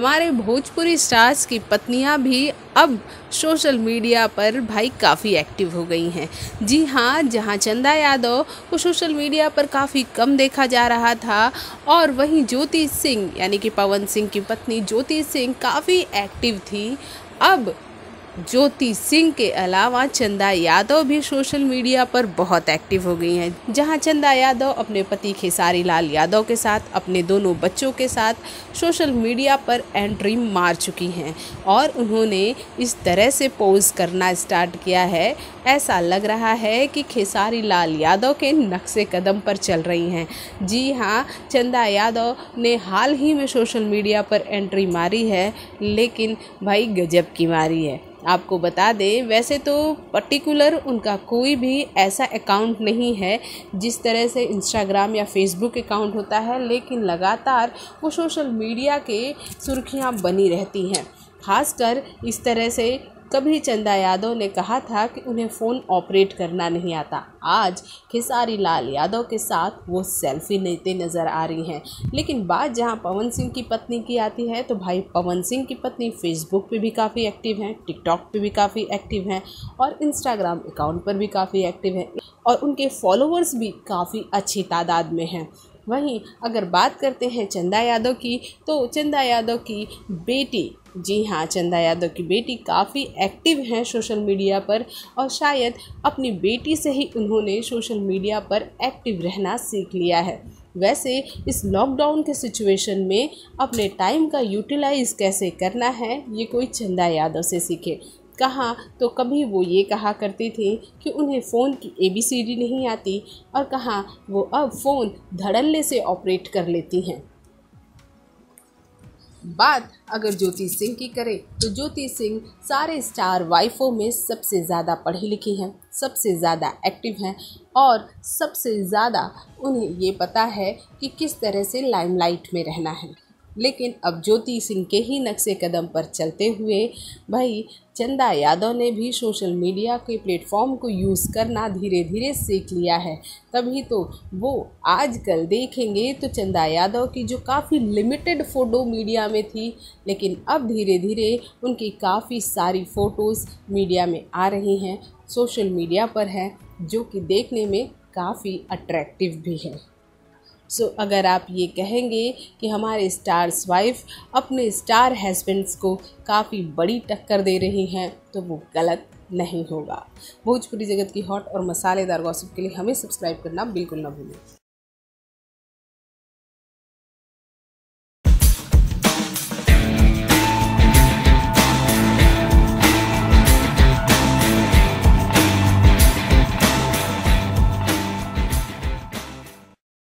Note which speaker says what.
Speaker 1: हमारे भोजपुरी स्टार्स की पत्नियाँ भी अब सोशल मीडिया पर भाई काफ़ी एक्टिव हो गई हैं। जी हाँ जहाँ चंदा यादव को सोशल मीडिया पर काफ़ी कम देखा जा रहा था और वहीं ज्योति सिंह, यानी कि पवन सिंह की पत्नी ज्योति सिंह काफ़ी एक्टिव थी। अब ज्योति सिंह के अलावा चंदा यादव भी सोशल मीडिया पर बहुत एक्टिव हो गई हैं, जहाँ चंदा यादव अपने पति खेसारी लाल यादव के साथ, अपने दोनों बच्चों के साथ सोशल मीडिया पर एंट्री मार चुकी हैं और उन्होंने इस तरह से पोज करना स्टार्ट किया है। ऐसा लग रहा है कि खेसारी लाल यादव के नक्शे कदम पर चल रही हैं। जी हाँ चंदा यादव ने हाल ही में सोशल मीडिया पर एंट्री मारी है, लेकिन भाई गजब की मारी है। आपको बता दें, वैसे तो पर्टिकुलर उनका कोई भी ऐसा अकाउंट नहीं है जिस तरह से इंस्टाग्राम या फेसबुक अकाउंट होता है, लेकिन लगातार वो सोशल मीडिया के सुर्खियाँ बनी रहती हैं। खासकर इस तरह से कभी चंदा यादव ने कहा था कि उन्हें फ़ोन ऑपरेट करना नहीं आता। आज खेसारी लाल यादव के साथ वो सेल्फी लेते नज़र आ रही हैं। लेकिन बात जहाँ पवन सिंह की पत्नी की आती है तो भाई पवन सिंह की पत्नी फेसबुक पे भी काफ़ी एक्टिव हैं टिकटॉक पे भी काफ़ी एक्टिव हैं और इंस्टाग्राम अकाउंट पर भी काफ़ी एक्टिव हैं। और उनके फॉलोअर्स भी काफ़ी अच्छी तादाद में हैं। वहीं अगर बात करते हैं चंदा यादव की तो चंदा यादव की बेटी, जी हाँ चंदा यादव की बेटी काफ़ी एक्टिव हैं सोशल मीडिया पर और शायद अपनी बेटी से ही उन्होंने सोशल मीडिया पर एक्टिव रहना सीख लिया है। वैसे इस लॉकडाउन के सिचुएशन में अपने टाइम का यूटिलाइज़ कैसे करना है, ये कोई चंदा यादव से सीखे। कहाँ तो कभी वो ये कहा करती थी कि उन्हें फ़ोन की ए बी सी डी नहीं आती और कहाँ वो अब फ़ोन धड़ल्ले से ऑपरेट कर लेती हैं। बात अगर ज्योति सिंह की करें तो ज्योति सिंह सारे स्टार वाइफों में सबसे ज़्यादा पढ़ी लिखी हैं, सबसे ज़्यादा एक्टिव हैं और सबसे ज़्यादा उन्हें ये पता है कि किस तरह से लाइमलाइट में रहना है। लेकिन अब ज्योति सिंह के ही नक्शे कदम पर चलते हुए, भाई, चंदा यादव ने भी सोशल मीडिया के प्लेटफॉर्म को यूज़ करना धीरे धीरे सीख लिया है। तभी तो वो आजकल देखेंगे तो चंदा यादव की जो काफ़ी लिमिटेड फ़ोटो मीडिया में थी, लेकिन अब धीरे धीरे उनकी काफ़ी सारी फ़ोटोज़ मीडिया में आ रही हैं, सोशल मीडिया पर हैं, जो कि देखने में काफ़ी अट्रैक्टिव भी है। सो so, अगर आप ये कहेंगे कि हमारे स्टार्स वाइफ अपने स्टार हस्बैंड्स को काफ़ी बड़ी टक्कर दे रही हैं तो वो गलत नहीं होगा। भोजपुरी जगत की हॉट और मसालेदार गॉसिप के लिए हमें सब्सक्राइब करना बिल्कुल ना भूलें।